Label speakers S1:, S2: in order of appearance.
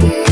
S1: baby.